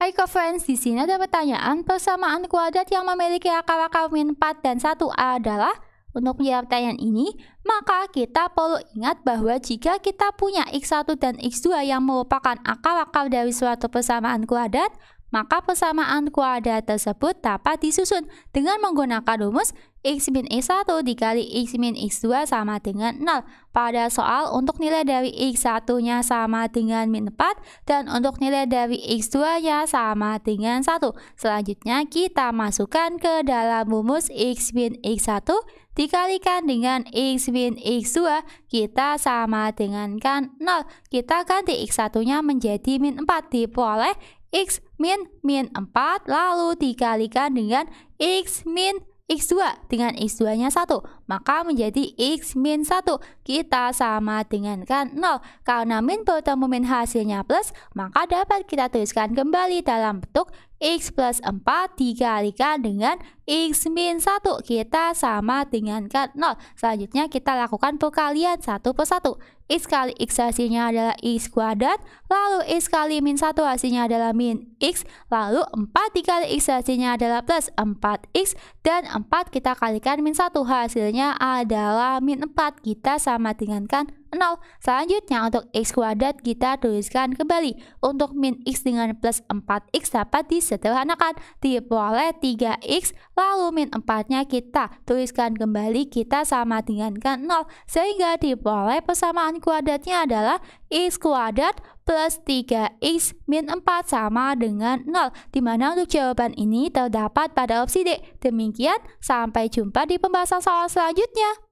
Hai friends, di sini ada pertanyaan. Persamaan kuadrat yang memiliki akar-akar min 4 dan 1 adalah untuk menjawab pertanyaan ini, maka kita perlu ingat bahwa jika kita punya x1 dan x2 yang merupakan akar-akar dari suatu persamaan kuadrat, maka persamaan kuadrat tersebut dapat disusun dengan menggunakan rumus x min x1 dikali x min x2 sama dengan 0. Pada soal untuk nilai dari x1-nya sama dengan min 4 dan untuk nilai dari x2-nya sama dengan 1. Selanjutnya kita masukkan ke dalam rumus x min x1 dikalikan dengan x min x2 kita sama dengan kan 0. Kita ganti x1-nya menjadi min 4 diperoleh X min min 4 lalu dikalikan dengan X min X2 dengan X2 nya 1 maka menjadi X min 1 kita sama dengan kan 0 karena min bertemu min hasilnya plus maka dapat kita tuliskan kembali dalam bentuk X plus 4 dikalikan dengan X min 1 kita sama dengan kan 0 selanjutnya kita lakukan perkalian satu per satu X kali X hasilnya adalah X kuadrat, lalu X kali min 1 hasilnya adalah min X, lalu 4 dikali X hasilnya adalah plus 4X, dan 4 kita kalikan min 1 hasilnya adalah min 4, kita sama dengan kan 0. Selanjutnya untuk x kuadrat kita tuliskan kembali. Untuk min x dengan plus 4x dapat disederhanakan. Diperoleh 3x lalu min 4-nya kita tuliskan kembali kita sama dengan kan 0. Sehingga diperoleh persamaan kuadratnya adalah x kuadrat plus 3x min 4 sama dengan 0. Di mana untuk jawaban ini terdapat pada opsi D. Demikian, sampai jumpa di pembahasan soal selanjutnya.